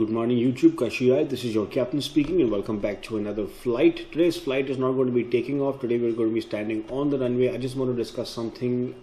Good morning, YouTube. Kashiyai. This is your captain speaking, and welcome back to another flight. Today's flight is not going to be taking off. Today, we're going to be standing on the runway. I just want to discuss something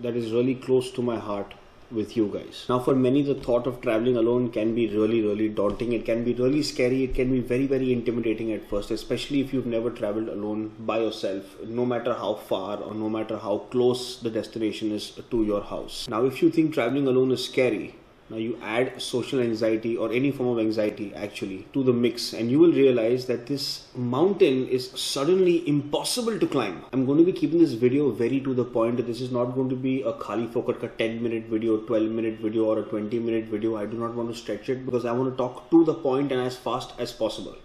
that is really close to my heart with you guys. Now, for many, the thought of traveling alone can be really, really daunting. It can be really scary. It can be very, very intimidating at first, especially if you've never traveled alone by yourself, no matter how far or no matter how close the destination is to your house. Now, if you think traveling alone is scary, now you add social anxiety or any form of anxiety actually to the mix and you will realize that this mountain is suddenly impossible to climb. I'm going to be keeping this video very to the point. This is not going to be a Khali Fokat ka 10 minute video, 12 minute video or a 20 minute video. I do not want to stretch it because I want to talk to the point and as fast as possible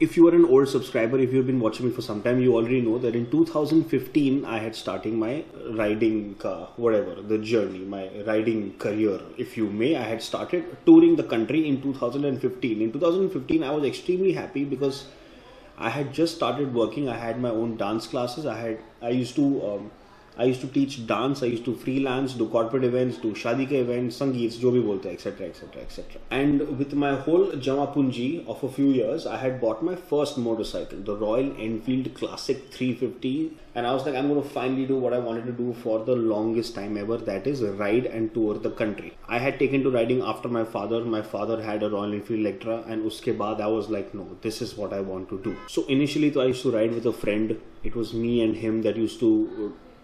if you are an old subscriber, if you've been watching me for some time, you already know that in 2015 I had starting my riding, uh, whatever the journey, my riding career, if you may. I had started touring the country in 2015. In 2015, I was extremely happy because I had just started working. I had my own dance classes. I had I used to. Um, I use to teach dance I use to freelance do corporate events do शादी के events sangeet जो भी बोलते हैं etcetera etcetera etcetera and with my whole जमा पूंजी of a few years I had bought my first motorcycle the Royal Enfield Classic three fifty and I was like I am finally do what I want to do for the longest time ever that is ride and tour the country I had taken to riding after my father my father had a Royal Enfield Electra and उसके बाद I was like no this is what I want to do so initially तो I use to ride with a friend it was me and him that use to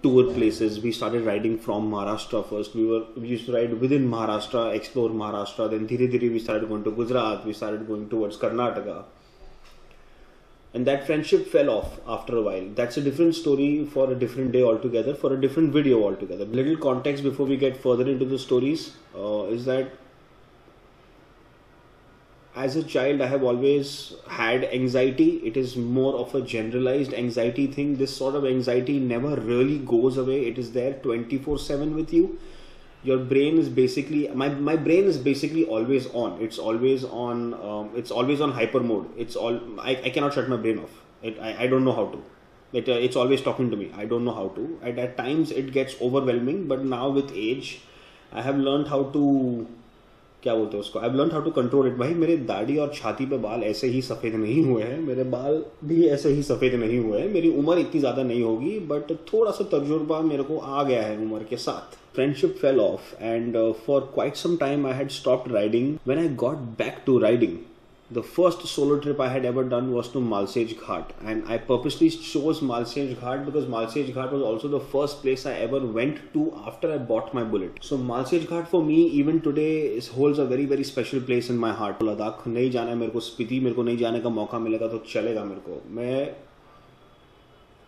tour places. We started riding from Maharashtra first. We were we used to ride within Maharashtra, explore Maharashtra. Then dhire dhire we started going to Gujarat. We started going towards Karnataka. And that friendship fell off after a while. That's a different story for a different day altogether, for a different video altogether. Little context before we get further into the stories uh, is that as a child, I have always had anxiety. It is more of a generalized anxiety thing. This sort of anxiety never really goes away. It is there 24 7 with you. Your brain is basically my, my brain is basically always on. It's always on. Um, it's always on hyper mode. It's all. I, I cannot shut my brain off. It, I, I don't know how to. It, uh, it's always talking to me. I don't know how to. And at times it gets overwhelming. But now with age, I have learned how to क्या बोलते हैं उसको? I learn how to control it भाई, मेरे दाढ़ी और छाती पे बाल ऐसे ही सफ़ेद नहीं हुए हैं। मेरे बाल भी ऐसे ही सफ़ेद नहीं हुए हैं। मेरी उम्र इतनी ज़्यादा नहीं होगी बट थोड़ा सा तजुर्बा मेरे को आ गया है उम्र के साथ। Friendship fell off and for quite some time I had stop riding when I got back to riding the first solo trip I had ever done was to Malsej Ghat, and I purposely chose Malsej Ghat because Malsej Ghat was also the first place I ever went to after I bought my bullet. So Malsej Ghat for me even today is, holds a very very special place in my heart. Ladakh नहीं जाना है मेरे को स्पीति मेरे को नहीं जाने का मौका मिलेगा तो चलेगा मेरे को मैं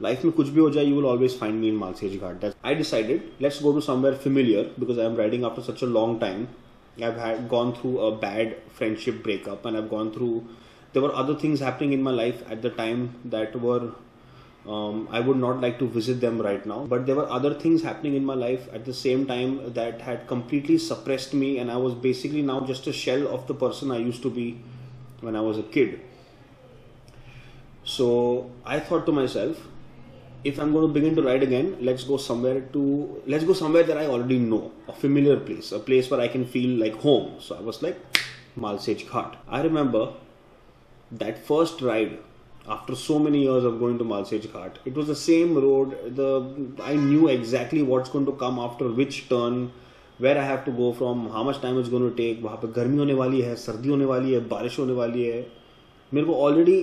लाइफ में कुछ भी हो जाए you will always find me in Malshej Ghat I decided let's go to somewhere familiar because I am riding after such a long time I've had gone through a bad friendship breakup, and I've gone through. There were other things happening in my life at the time that were. Um, I would not like to visit them right now, but there were other things happening in my life at the same time that had completely suppressed me, and I was basically now just a shell of the person I used to be when I was a kid. So I thought to myself, if I'm going to begin to ride again, let's go somewhere to let's go somewhere that I already know, a familiar place, a place where I can feel like home. So I was like, Malsej Ghat. I remember that first ride after so many years of going to Malsej Ghat. It was the same road. The I knew exactly what's going to come after which turn. Where I have to go from how much time is going to take वहाँ पे गर्मी होने वाली है सर्दी होने वाली है बारिश होने वाली है मेरे को ऑलरेडी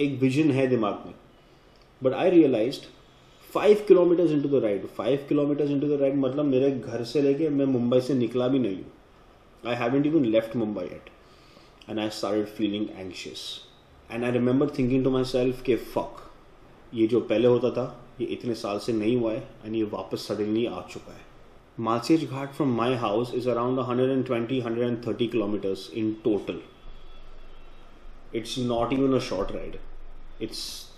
एक विजन है दिमाग में but I realized five kilometers into the ride, five kilometers into the ride, मतलब मेरे घर से लेके मैं मुंबई से निकला भी नहीं हूँ. I haven't even left Mumbai yet, and I started feeling anxious. And I remember thinking to myself, के fuck, ये जो पहले होता था, ये इतने साल से नहीं हुआ है, and ये वापस suddenly आ चुका है. Malsej Ghat from my house is around 120-130 kilometers in total. It's not even a short ride. It's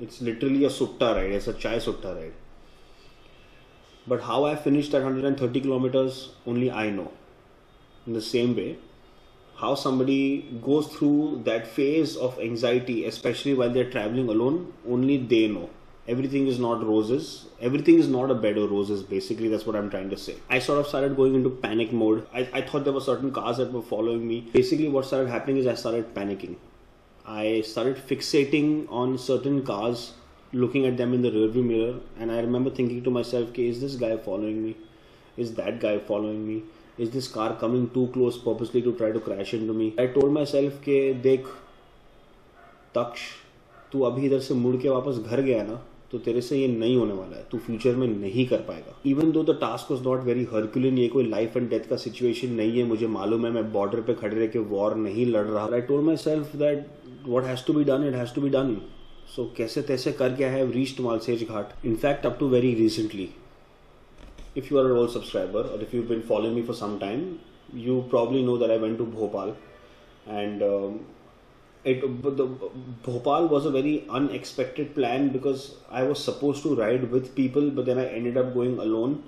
it's literally a sutta ride. It's a chai sutta ride. But how I finished that 130 kilometers, only I know. In the same way, how somebody goes through that phase of anxiety, especially while they're traveling alone, only they know. everything is not roses everything is not a bed of roses basically that's what i'm trying to say i sort of started going into panic mode i, I thought there were certain cars that were following me basically what started happening is i started panicking i started fixating on certain cars looking at them in the rearview mirror and i remember thinking to myself okay is this guy following me is that guy following me is this car coming too close purposely to try to crash into me i told myself ke dekh Taksha तू अभी इधर से मुड़ के वापस घर गया ना तो तेरे से ये नहीं होने वाला है तू फ्यूचर में नहीं कर पाएगा even though the task was not very herculean ये कोई लाइफ एंड डेथ का सिचुएशन नहीं है मुझे मालूम है मैं बॉर्डर पे खड़े रह के वॉर नहीं लड़ रहा I told myself that what has to be done, it has to be done. So kaise taise karke I have reached Malsej Ghat. In fact, up to very recently. If you are an old subscriber or if you've been following me for some time, you probably know that I went to Bhopal and um, it the, Bhopal was a very unexpected plan because I was supposed to ride with people but then I ended up going alone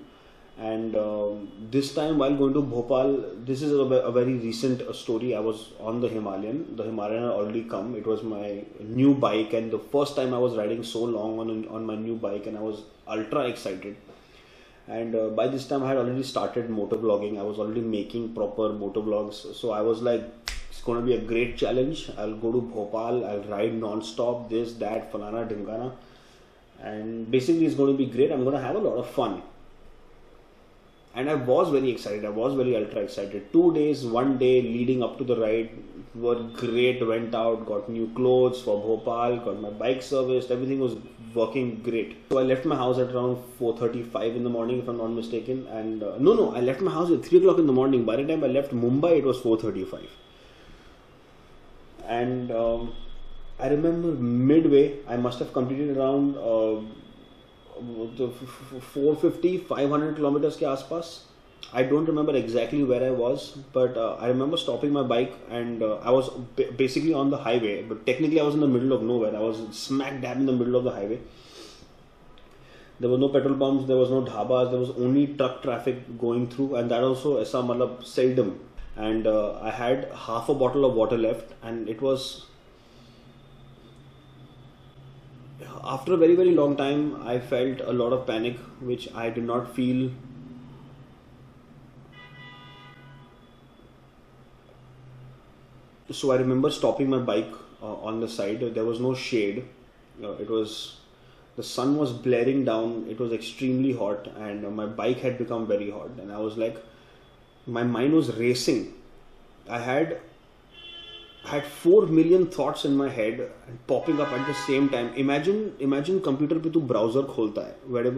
and um, this time, while going to Bhopal, this is a, a very recent uh, story. I was on the Himalayan. The Himalayan had already come. It was my new bike, and the first time I was riding so long on on my new bike, and I was ultra excited. And uh, by this time i had already started motovlogging. I was already making proper motovlogs. So i was like it's going to be a great challenge. I'll go to bhopal. I'll ride non-stop this that falana dhimkana and basically it's going to be great. I'm going to have a lot of fun and i was very excited. I was very ultra excited. Two days one day leading up to the ride were great. Went out got new clothes for bhopal got my bike serviced. Everything was working great. So i left my house at around 4.35 in the morning if i'm not mistaken. And uh, no no i left my house at 3 o'clock in the morning. By the time i left mumbai it was 4.35 and um, i remember midway i must have completed around uh, 450 500 kilometers ke aaspas I don't remember exactly where I was, but uh, I remember stopping my bike and uh, I was basically on the highway, but technically I was in the middle of nowhere. I was smack dab in the middle of the highway. There were no petrol pumps, there was no dhabas, there was only truck traffic going through, and that also is seldom. And uh, I had half a bottle of water left, and it was after a very very long time i felt a lot of panic which i did not feel so i remember stopping my bike uh, on the side. There was no shade. Uh, it was the sun was blaring down. It was extremely hot and uh, my bike had become very hot. And i was like my mind was racing. I had had 4 million thoughts in my head and popping up at the same time imagine imagine computer पे तू browser खोलता है whether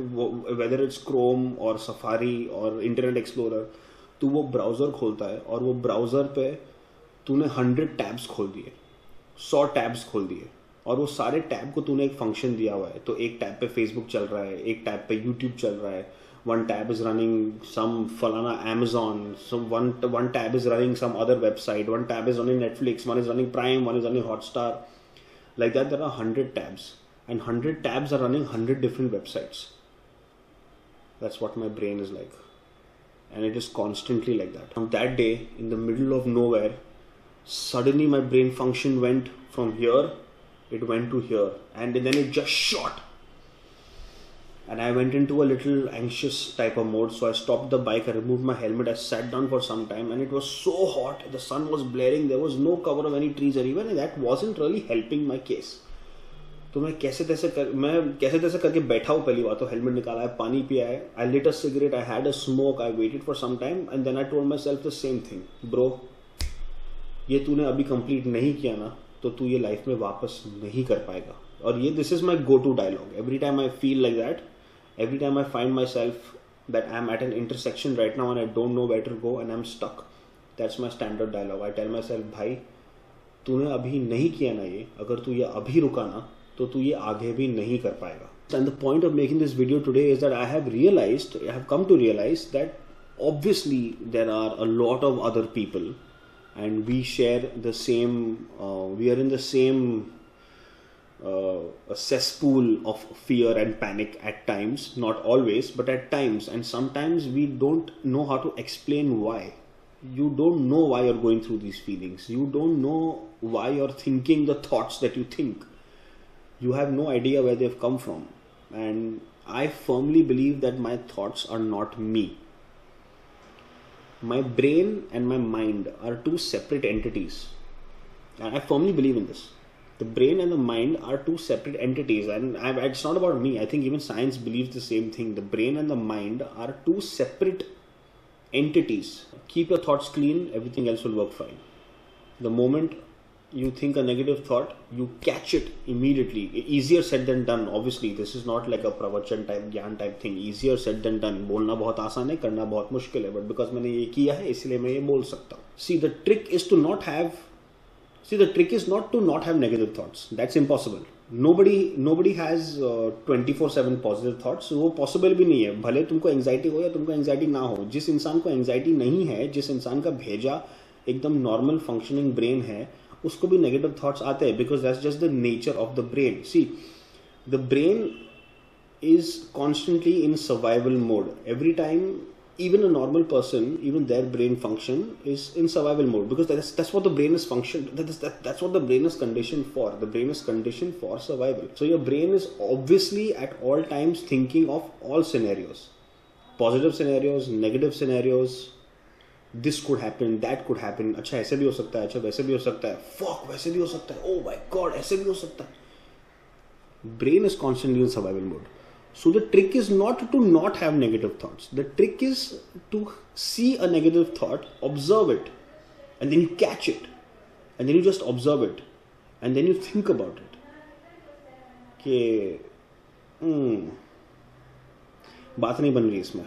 whether it's chrome or safari or internet explorer तू वो browser खोलता है और वो browser पे तूने हंड्रेड टैब्स खोल दिए सौ टैब्स खोल दिए और वो सारे टैब को तूने एक फ़ंक्शन दिया हुआ है तो एक टैब पे फेसबुक चल रहा है एक टैब पे यूट्यूब चल रहा है one tab is running some falana amazon some one one tab is running some other website one tab is running netflix one is running prime one is running hotstar. Like that there are 100 tabs and 100 tabs are running 100 different websites. That's what my brain is like. And it is constantly like that. On that day in the middle of nowhere suddenly my brain function went from here it went to here and then it just shot and I went into a little anxious type of mode. So I stopped the bike, I removed my helmet, I sat down for some time, and it was so hot. The sun was blaring, there was no cover of any trees or even, and that wasn't really helping my case. तो मैं कैसे तैसे कर मैं कैसे तैसे करके बैठा हूँ पहली बार तो हेलमेट निकाला है पानी पिया है I lit a cigarette I had a smoke I waited for some time and then I told myself the same thing bro ये तूने अभी कंप्लीट नहीं किया ना तो तू ये लाइफ में वापस नहीं कर पाएगा और ये this is my go to dialogue every time I feel like that every time I find myself that I'm at an intersection right now and I don't know where to go and I'm stuck, that's my standard dialogue. I tell myself, भाई तूने अभी नहीं किया ना ये अगर तू ये अभी रुका ना तो तू ये आगे भी नहीं कर पाएगा and the point of making this video today is that I have realized, I have come to realize that obviously there are a lot of other people and we share the same, uh, we are in the same uh, a cesspool of fear and panic at times, not always, but at times. And sometimes we don't know how to explain why. You don't know why you're going through these feelings. You don't know why you're thinking the thoughts that you think. You have no idea where they've come from. and I firmly believe that my thoughts are not me. My brain and my mind are two separate entities. And I firmly believe in this the brain and the mind are two separate entities and I, it's not about me. I think even science believes the same thing. The brain and the mind are two separate entities. Keep your thoughts clean everything else will work fine. The moment you think a negative thought you catch it immediately. Easier said than done obviously. This is not like a pravachan type gyan type thing. Easier said than done. Bolna bahut aasan hai karna bahut mushkil hai but because maine ye kiya hai isliye main ye bol sakta see the trick is to not have See, the trick is not to not have negative thoughts. That's impossible. Nobody, nobody has twenty four seven positive thoughts वो possible भी नहीं है भले तुमको anxiety हो या तुमको anxiety ना हो जिस इंसान को एंग्जाइटी नहीं है जिस इंसान का भेजा एकदम नॉर्मल फंक्शनिंग ब्रेन है उसको भी नेगेटिव थॉट्स आते हैं because that's just the nature of the brain see the brain is constantly in survival mode every time even a normal person even their brain function is in survival mode because that's that's what the brain is function that is that, that's what the brain is conditioned for the brain is conditioned for survival so your brain is obviously at all times thinking of all scenarios positive scenarios negative scenarios this could happen that could happen अच्छा ऐसे भी हो सकता है अच्छा वैसे भी हो सकता है फॉक वैसे भी हो सकता है ओ माय गॉड ऐसे भी हो सकता है brain is constantly in survival mode so the trick is not to not have negative thoughts the trick is to see a negative thought observe it and then you catch it and then you just observe it and then you think about it कि hmm, बात नहीं बन रही इसमें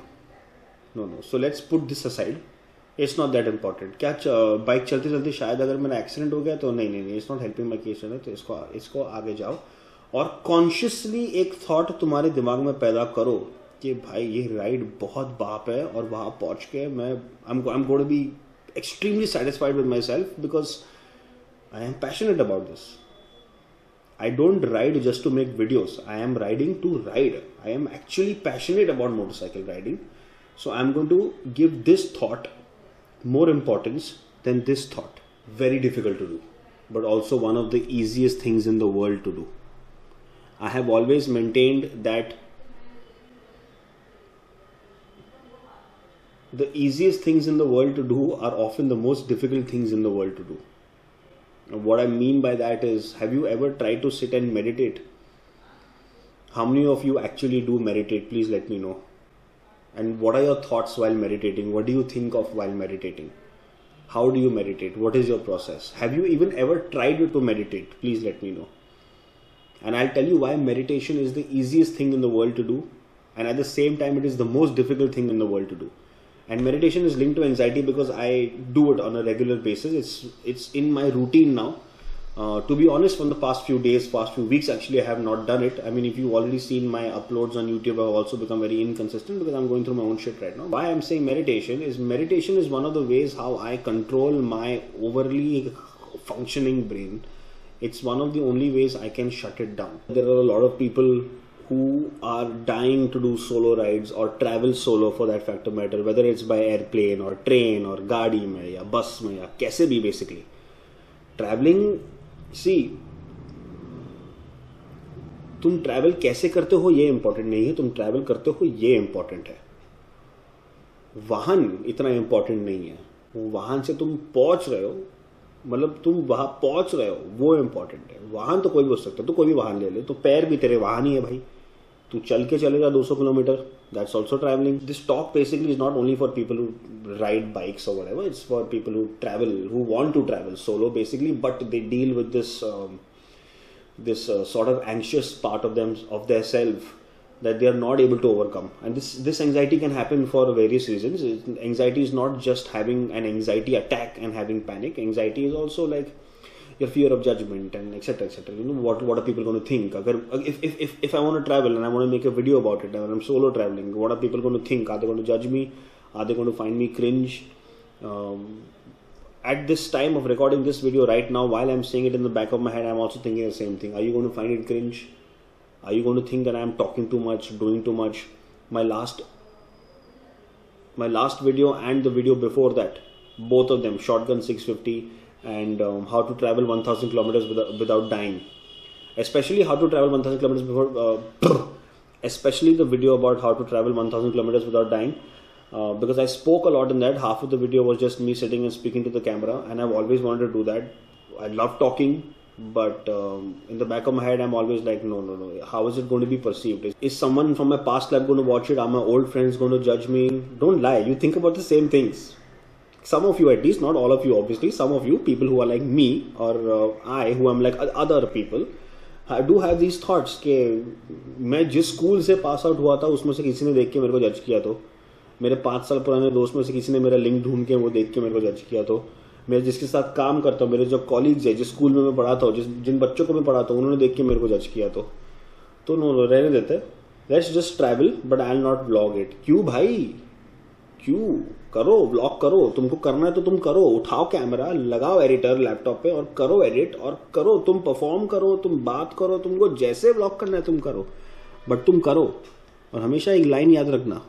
no no so let's put this aside it's not that important क्या bike चलते चलते शायद अगर मेरा एक्सीडेंट हो गया तो नहीं नहीं नहीं it's not helping my case है तो इसको इसको आगे जाओ और कॉन्शियसली एक थॉट तुम्हारे दिमाग में पैदा करो कि भाई ये राइड बहुत बाप है और वहाँ पहुँच के मैं I am gonna be extremely satisfied with myself because I am passionate about this I don't ride just to make videos. I am riding to ride. I am actually passionate about motorcycle riding. So I'm going to give this thought more importance than this thought. Very difficult to do, but also one of the easiest things in the world to do. I have always maintained that the easiest things in the world to do are often the most difficult things in the world to do. What I mean by that is, have you ever tried to sit and meditate? How many of you actually do meditate? Please let me know. And what are your thoughts while meditating? What do you think of while meditating? How do you meditate? What is your process? Have you even ever tried to meditate? Please let me know and i'll tell you why meditation is the easiest thing in the world to do and at the same time it is the most difficult thing in the world to do and meditation is linked to anxiety because i do it on a regular basis it's it's in my routine now uh, to be honest, from the past few days, past few weeks, actually, I have not done it. I mean, if you've already seen my uploads on YouTube, I've also become very inconsistent because I'm going through my own shit right now. Why I'm saying meditation is meditation is one of the ways how I control my overly functioning brain. It's one of the only ways I can shut it down. There are a lot of people who are dying to do solo rides or travel solo for that factor matter, whether it's by airplane or train or गाड़ी में या bus में या कैसे भी basically. Traveling सी तुम travel कैसे करते हो ये इंपॉर्टेंट नहीं है तुम ट्रैवल करते हो ये इंपॉर्टेंट है वाहन इतना इंपॉर्टेंट नहीं है वाहन से तुम पहुँच रहे हो मतलब तुम वहाँ पहुँच रहे हो, वो इंपॉर्टेंट है। वाहन तो कोई भी हो सकता है तो कोई भी वाहन ले ले। तो पैर भी तेरे वाहन ही है भाई। तू चल के चलेगा 200 kilometre. That's also travelling this talk basically is not only for people who ride bikes और whatever it's for people who travel who want to travel solo basically but they deal with this this sort of anxious part of them of their self that they are not able to overcome. And this this anxiety can happen for various reasons. Anxiety is not just having an anxiety attack and having panic. Anxiety is also like your fear of judgment and etc etc you know what what are people going to think if, if, if, if i want to travel and i want to make a video about it and i'm solo traveling what are people going to think? Are they going to judge me? Are they going to find me cringe? Um, at this time of recording this video right now while i'm saying it in the back of my head i'm also thinking the same thing. Are you going to find it cringe are you going to think that i'm talking too much doing too much my last my last video and the video before that both of them shotgun 650 and um, how to travel 1000 kilometers without, without dying especially how to travel 1000 kilometers before uh, especially the video about how to travel 1000 kilometers without dying. Uh, because I spoke a lot in that. Half of the video was just me sitting and speaking to the camera, and I've always wanted to do that. I love talking, but um, in the back of my head, I'm always like, no, no, no. How is it going to be perceived? Is, is someone from my past life going to watch it? Are my old friends going to judge me? Don't lie. You think about the same things. Some of you, at least, not all of you, obviously. Some of you, people who are like me or uh, I, who am like other people. I do have these thoughts कि मैं जिस school से pass out हुआ था उसमें से किसी ने देख के मेरे को जज किया तो मेरे पाँच साल पुराने दोस्त में से किसी ने मेरा लिंक ढूंढ के वो देख के मेरे को जज किया तो मैं जिसके साथ काम करता हूँ, मेरे जो कॉलीग्स है, जिस स्कूल में मैं पढ़ाता हूँ जिस, जिन बच्चों को मैं पढ़ाता हूँ उन्होंने देख के मेरे को जज किया तो। तो नो रहने देते let's just travel but I'll not blog it क्यों भाई? क्यों? करो ब्लॉग करो। तुमको करना है तो तुम करो। उठाओ कैमरा लगाओ एडिटर लैपटॉप पे और करो एडिट और करो। तुम परफॉर्म करो, तुम बात करो, तुमको जैसे ब्लॉग करना है तुम करो। बट तुम करो। और हमेशा एक लाइन याद रखना,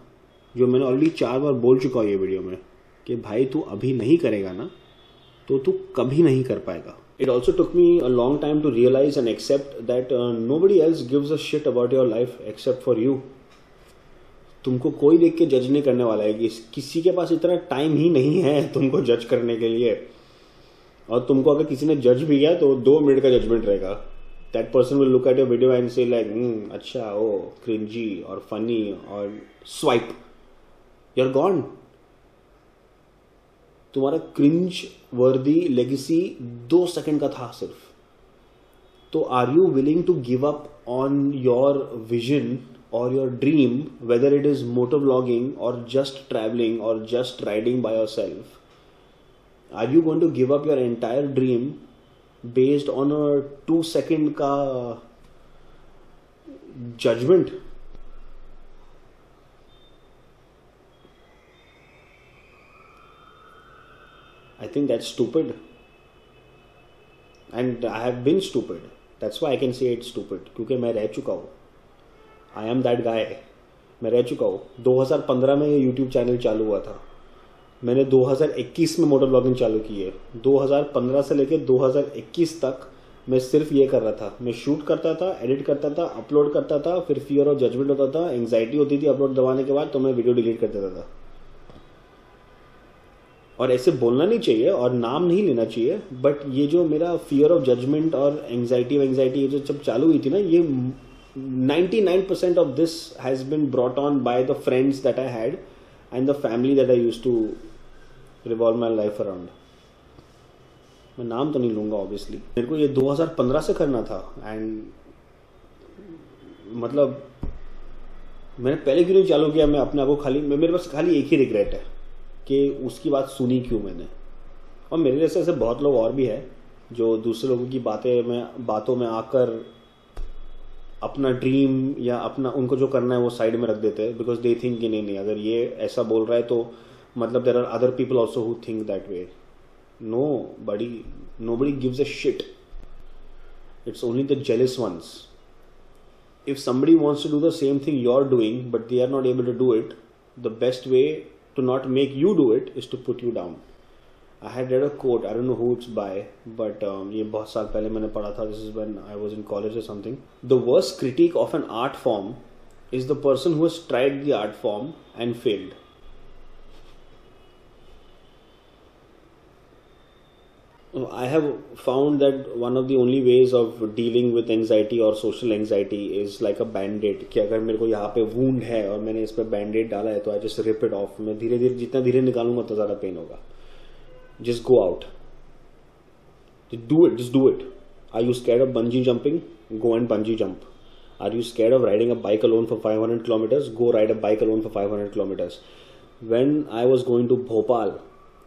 जो मैंने ऑलरेडी चार बार बोल चुका हूँ ये वीडियो में, कि भाई तू अभी नहीं करेगा ना। तो तू कभी नहीं कर पाएगा। It also took me a long time to realise and accept that nobody else gives a shit about your life except for you तुमको कोई देख के जज नहीं करने वाला है कि किसी के पास इतना टाइम ही नहीं है तुमको जज करने के लिए। और तुमको अगर किसी ने जज भी किया तो दो मिनट का जजमेंट रहेगा। That person will look at your video and say like अच्छा ओ क्रिंजी और फनी और स्वाइप यू आर गॉन तुम्हारा क्रिंज वर्दी लेगेसी दो सेकंड का था सिर्फ़। तो are you willing to give up on your vision और your dream whether it is motor blogging और जस्ट ट्रैवलिंग और just riding by your self are you going to give up your entire dream based on two second का judgement think that's stupid. And I have been stupid. That's why I can say it's stupid. क्योंकि मैं रह चुका हूँ I am that गाय मैं रह चुका हूँ 2015 में ये यूट्यूब चैनल चालू हुआ था मैंने 2021 में मोटर ब्लॉगिंग चालू की है 2015 से लेकर 2021 तक मैं सिर्फ़ ये कर रहा था मैं शूट करता था एडिट करता था अपलोड करता था, फिर फियर और जजमेंट होता था एंग्जाइटी होती थी अपलोड दबाने के बाद तो मैं वीडियो डिलीट कर देता था और ऐसे बोलना नहीं चाहिए और नाम नहीं लेना चाहिए बट ये जो मेरा फियर ऑफ़ जजमेंट और एंगजाइटी एंगजाइटी एंग्जाइटी जो जब चालू हुई थी ना, ये 99% of this has been brought on by the friends that I had and the family that I used to revolve my life around. मैं नाम तो नहीं लूँगा ऑब्वियसली मेरे को ये 2015 से करना था एंड मतलब मैंने पहले क्यों नहीं चालू किया? मैं अपने आप को खाली मेरे पास खाली एक ही रिग्रेट है। कि उसकी बात सुनी क्यों मैंने? और मेरे जैसे ऐसे बहुत लोग और भी है जो दूसरे लोगों की बातें में बातों में आकर अपना ड्रीम या अपना उनको जो करना है वो साइड में रख देते हैं बिकॉज़ दे थिंक कि नहीं नहीं अगर ये ऐसा बोल रहा है तो मतलब there are other people also who think that way nobody nobody gives a shit it's only the jealous ones. If somebody wants to do the same thing you're doing, but they are not able to do it, the best way to not make you do it is to put you down. I had read a quote. I don't know who it's by, but um, ये बहुत साल पहले मैंने पढ़ा था. This is when I was in college or something. The worst critique of an art form is the person who has tried the art form and failed. I have found that one of the only ways of dealing with anxiety or social anxiety is like a band-aid कि अगर मेरे को यहाँ पे wound है और मैंने इस पर band-aid डाला है तो I just rip it off मैं धीरे धीरे जितना धीरे निकालूंगा तो ज़्यादा पेन होगा just go out. Just do it. Just do it. Are you scared of bungee jumping? Go and bungee jump. Are you scared of riding a bike alone for 500 kilometers? Go ride a bike alone for 500 kilometers. When I was going to Bhopal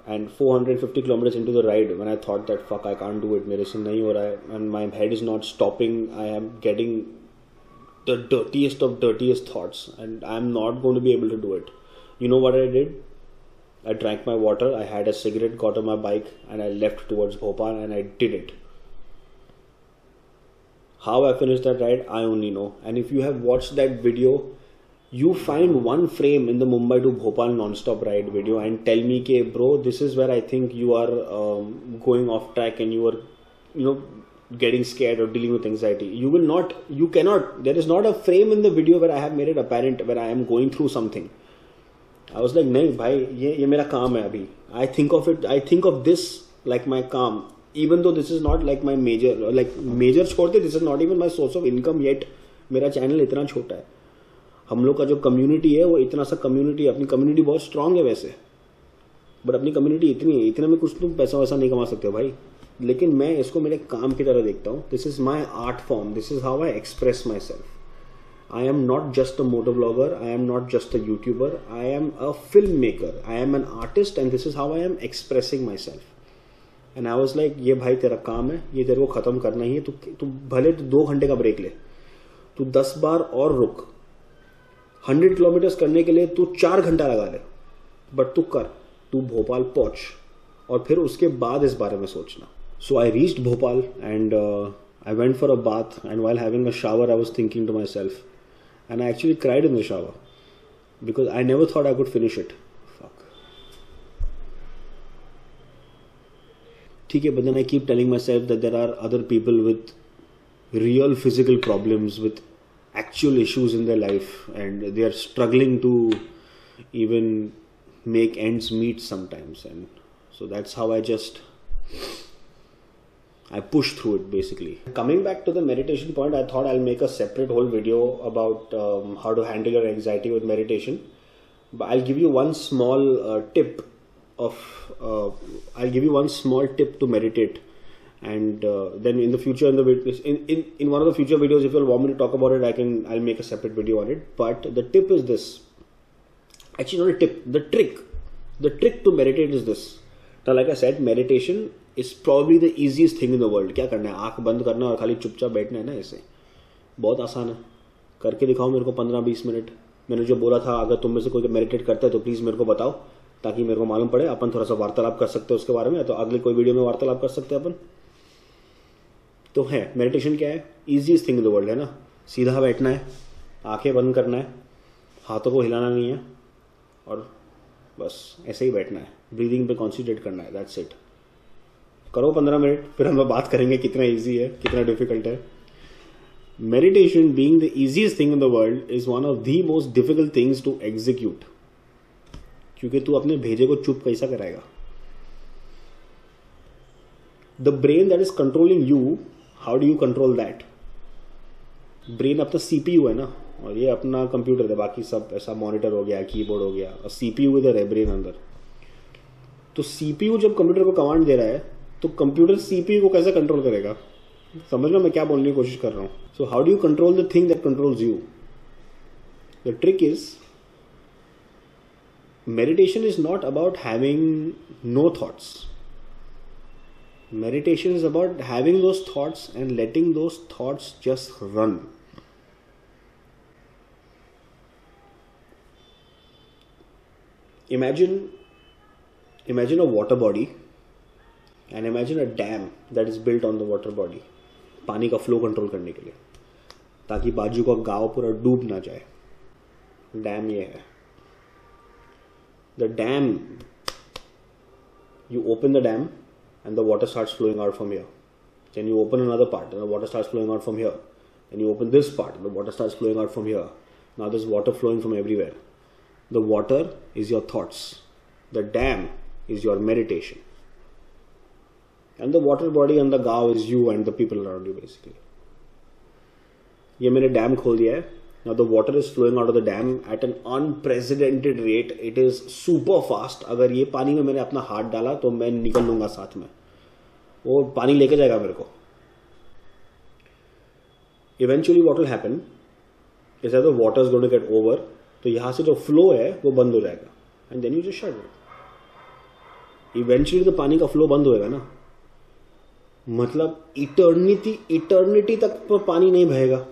and 450 kilometers into the ride, when I thought that fuck, I can't do it, medicine nahi ho raha and my head is not stopping, I am getting the dirtiest of dirtiest thoughts, and I'm not going to be able to do it. You know what I did? I drank my water, I had a cigarette, got on my bike, and I left towards Bhopal and I did it. How I finished that ride, I only know. And if you have watched that video, you find one frame in the Mumbai to Bhopal non-stop ride video and tell me, "Okay, bro, this is where I think you are um, going off track and you are, you know, getting scared or dealing with anxiety. You will not, you cannot, there is not a frame in the video where I have made it apparent where I am going through something. I was like, नहीं भाई ये ये मेरा काम है अभी I think of it I think of this like my काम even though this is not like my major like major छोड़ते this is not even my source of income yet मेरा चैनल इतना छोटा है हम लोग का जो कम्युनिटी है, वो इतना सा कम्युनिटी अपनी कम्युनिटी बहुत स्ट्रांग है वैसे। बट अपनी कम्युनिटी इतनी है इतने में कुछ तुम पैसा वैसा नहीं कमा सकते हो भाई। लेकिन मैं इसको मेरे काम की तरह देखता हूँ। This is my art form this is how I express my self I am not just a moto blogger I am not just a YouTuber I am a film maker I am an artist and this is how I am expressing my self and I was like ये भाई तेरा काम है। ये तेरे को खत्म करना ही है। तू तू भले तू दो घंटे का ब्रेक ले। तू दस बार और रुक। हंड्रेड किलोमीटर्स करने के लिए तू चार घंटा लगा ले बट तू कर। तू भोपाल पहुँच, और फिर उसके बाद इस बारे में सोचना। So I reach Bhopal and I went for a bath and while having a shower I was thinking to my self and I actually cried in the shower because I never thought I could finish it ठीक है, but I keep telling my self that there are other people with real physical problems, with actual issues in their life and they are struggling to even make ends meet sometimes. And so that's how i just i push through it basically. Coming back to the meditation point i thought i'll make a separate whole video about um, how to handle your anxiety with meditation. But i'll give you one small uh, tip of uh, i'll give you one small tip to meditate and uh, then in the future in the in, in in one of the future videos if you want me to talk about it i can i'll make a separate video on it but the tip is this actually not a tip the trick the trick to meditate is this now like i said meditation is probably the easiest thing in the world क्या करना है आँख बंद करना और खाली चुपचाप बैठना है ना ऐसे बहुत आसान है करके दिखाओ मेरे को पंद्रह बीस मिनट मैंने जो बोला था अगर तुम में से कोई मेडिटेट करता है तो प्लीज़ मेरे को बताओ ताकि मेरे को मालूम पड़े अपन थोड़ा सा वार्तालाप कर सकते हैं उसके बारे में तो अगले कोई वीडियो में वार्तालाप कर सकते हैं अपन तो है। मेडिटेशन क्या है? Easiest thing in the world है ना? सीधा बैठना है, आँखें बंद करना है, हाथों को हिलाना नहीं है, और बस ऐसे ही बैठना है। ब्रीदिंग पे कॉन्सेंट्रेट करना है दैट्स इट करो पंद्रह मिनट, फिर हम बात करेंगे कितना ईजी है, कितना डिफ़िकल्ट है। Meditation being the easiest thing in the world is one of the most difficult things to execute क्योंकि तू अपने भेजे को चुप कैसा कराएगा? The brain that is controlling you how do you control that brain अब अपना सीपीयू है ना, और ये अपना कंप्यूटर है, बाकी सब ऐसा मॉनिटर हो गया कीबोर्ड हो गया, और सीपीयू इधर है ब्रेन अंदर। तो सीपीयू जब कंप्यूटर को कमांड दे रहा है तो कंप्यूटर सीपीयू को कैसे कंट्रोल करेगा? समझ लो मैं क्या बोलने की कोशिश कर रहा हूँ? So how do you control the thing that controls you the trick is meditation is not about having no thoughts meditation is about having those thoughts and letting those thoughts just run. Imagine imagine a water body and imagine a dam that is built on the water body पानी का flow control करने के लिए ताकि बाजू का गाँव पूरा डूब ना जाए डैम ये है the dam you open the dam and the water starts flowing out from here. Then you open another part and the water starts flowing out from here. Then you open this part and the water starts flowing out from here. Now there's water flowing from everywhere. The water is your thoughts. The dam is your meditation. And the water body and the gav is you and the people around you basically. ये मैंने dam खोल दिया है now, the water is flowing out of the dam at an unprecedented rate. It is super. अगर ये पानी में मैंने अपना हाथ डाला तो मैं निकल लूँगा साथ में। वो पानी लेके जाएगा मेरे को। Eventually what will happen is the water is going get over तो यहाँ से जो फ्लो है, वो बंद हो जाएगा। And then you just shut eventually तो पानी का फ्लो बंद होएगा ना। मतलब इटर्निटी इटर्निटी तक तो पानी नहीं बहेगा।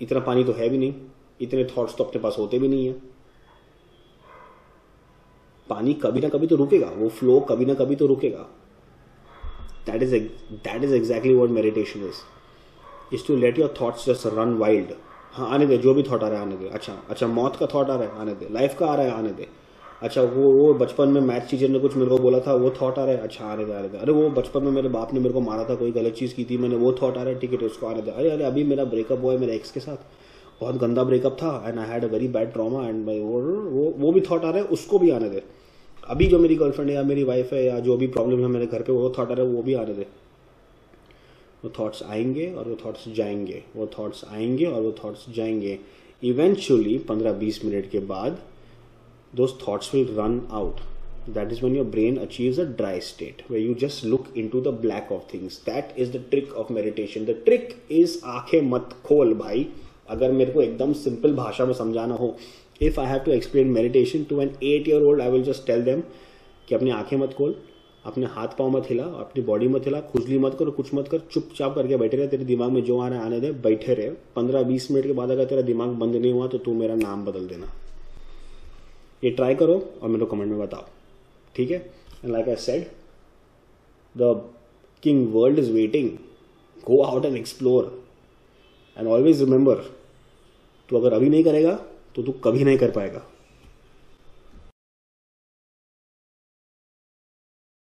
इतना पानी तो है भी नहीं, इतने थॉट्स तो अपने पास होते भी नहीं है। पानी कभी ना कभी तो रुकेगा, वो फ्लो कभी ना कभी तो रुकेगा। That is that is exactly what meditation is is to let your thoughts just run wild हाँ आने दे, जो भी थॉट आ रहा है आने दे। अच्छा अच्छा मौत का थॉट आ रहा है, आने दे। लाइफ का आ रहा है, आने दे। अच्छा वो वो बचपन में मैथ टीचर ने कुछ मेरे को बोला था, वो थॉट आ रहा है अच्छा आ रहे थे आ अरे, वो बचपन में मेरे बाप ने मेरे को मारा था, कोई गलत चीज़ की थी, मैंने वो थॉट आ रहा है, ठीक है, उसको आ थे। अरे अरे, अभी मेरा ब्रेकअप हुआ है मेरे एक्स के साथ। बहुत गंदा ब्रेकअप था and I had a very bad trauma and वो वो वो भी थॉट आ रहा है, उसको भी आने दे। अभी जो मेरी गर्लफ्रेंड है, या मेरी वाइफ है, या जो भी प्रॉब्लम है मेरे घर पे, वो थॉट आ रहा है, वो भी आने दे। वो थॉट्स आएँगे, और वो थॉट्स जाएँगे। वो थॉट्स आएँगे, और वो थॉट्स जाएँगे। इवेंचुअली पंद्रह बीस मिनट के बाद those thoughts will run out. That is when your brain achieves a dry state, where you just look into the black of things. That is the trick of meditation. The trick is आँखें मत खोल भाई अगर मेरे को एकदम simple भाषा में समझाना हो if I have to explain meditation to an eight year old I will just tell them कि अपनी आँखें मत खोल अपने हाथ पाँव मत हिला अपनी बॉडी मत हिला खुजली मत कर कुछ मत कर चुपचाप करके बैठे रहे तेरे दिमाग में जो आ रहा है आने दे बैठे रहे पंद्रह बीस मिनट के बाद अगर तेरा दिमाग बंद नहीं हुआ तो तू मेरा नाम बदल देना ये ट्राई करो और मेरे को कमेंट में बताओ। ठीक है? And like I said the king world is waiting go out and explore and always remember तू अगर अभी नहीं करेगा तो तू कभी नहीं कर पाएगा।